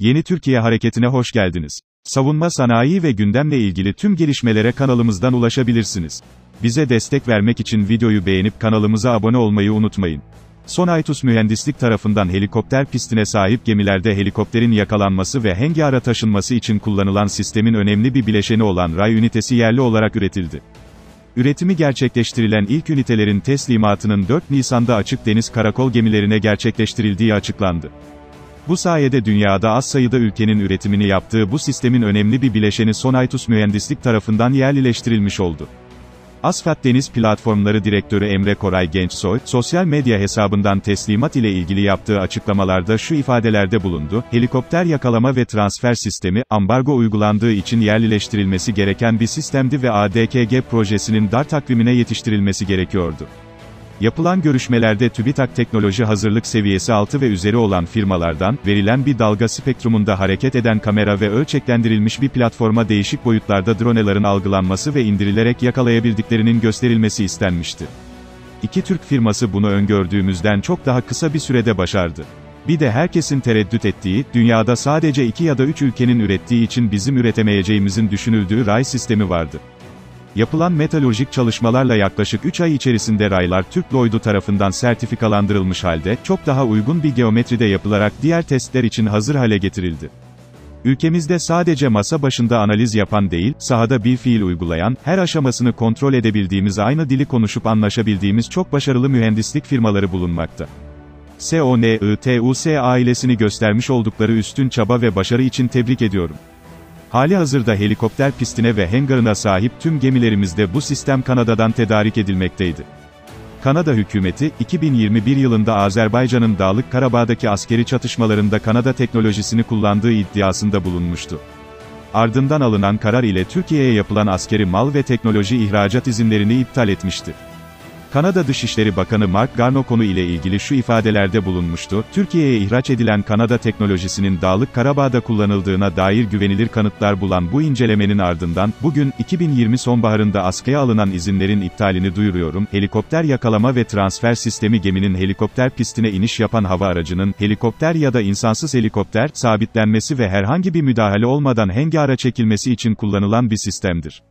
Yeni Türkiye Hareketi'ne hoş geldiniz. Savunma sanayi ve gündemle ilgili tüm gelişmelere kanalımızdan ulaşabilirsiniz. Bize destek vermek için videoyu beğenip kanalımıza abone olmayı unutmayın. Sonaytus Mühendislik tarafından helikopter pistine sahip gemilerde helikopterin yakalanması ve hengara taşınması için kullanılan sistemin önemli bir bileşeni olan ray ünitesi yerli olarak üretildi. Üretimi gerçekleştirilen ilk ünitelerin teslimatının 4 Nisan'da açık deniz karakol gemilerine gerçekleştirildiği açıklandı. Bu sayede dünyada az sayıda ülkenin üretimini yaptığı bu sistemin önemli bir bileşeni Sonaytus Mühendislik tarafından yerlileştirilmiş oldu. Asfat Deniz Platformları Direktörü Emre Koray Gençsoy, sosyal medya hesabından teslimat ile ilgili yaptığı açıklamalarda şu ifadelerde bulundu, helikopter yakalama ve transfer sistemi, ambargo uygulandığı için yerlileştirilmesi gereken bir sistemdi ve ADKG projesinin dar takvimine yetiştirilmesi gerekiyordu. Yapılan görüşmelerde TÜBİTAK teknoloji hazırlık seviyesi 6 ve üzeri olan firmalardan, verilen bir dalga spektrumunda hareket eden kamera ve ölçeklendirilmiş bir platforma değişik boyutlarda dronelerin algılanması ve indirilerek yakalayabildiklerinin gösterilmesi istenmişti. İki Türk firması bunu öngördüğümüzden çok daha kısa bir sürede başardı. Bir de herkesin tereddüt ettiği, dünyada sadece iki ya da üç ülkenin ürettiği için bizim üretemeyeceğimizin düşünüldüğü ray sistemi vardı. Yapılan metalurjik çalışmalarla yaklaşık 3 ay içerisinde raylar Türk Lloyd'u tarafından sertifikalandırılmış halde, çok daha uygun bir geometride yapılarak diğer testler için hazır hale getirildi. Ülkemizde sadece masa başında analiz yapan değil, sahada bir fiil uygulayan, her aşamasını kontrol edebildiğimiz aynı dili konuşup anlaşabildiğimiz çok başarılı mühendislik firmaları bulunmakta. SONITUS ailesini göstermiş oldukları üstün çaba ve başarı için tebrik ediyorum. Hali hazırda helikopter pistine ve hangarına sahip tüm gemilerimizde bu sistem Kanada'dan tedarik edilmekteydi. Kanada hükümeti, 2021 yılında Azerbaycan'ın Dağlık Karabağ'daki askeri çatışmalarında Kanada teknolojisini kullandığı iddiasında bulunmuştu. Ardından alınan karar ile Türkiye'ye yapılan askeri mal ve teknoloji ihracat izinlerini iptal etmişti. Kanada Dışişleri Bakanı Mark Garneau konu ile ilgili şu ifadelerde bulunmuştu, Türkiye'ye ihraç edilen Kanada teknolojisinin Dağlık Karabağ'da kullanıldığına dair güvenilir kanıtlar bulan bu incelemenin ardından, bugün, 2020 sonbaharında askıya alınan izinlerin iptalini duyuruyorum, helikopter yakalama ve transfer sistemi geminin helikopter pistine iniş yapan hava aracının, helikopter ya da insansız helikopter, sabitlenmesi ve herhangi bir müdahale olmadan hengara çekilmesi için kullanılan bir sistemdir.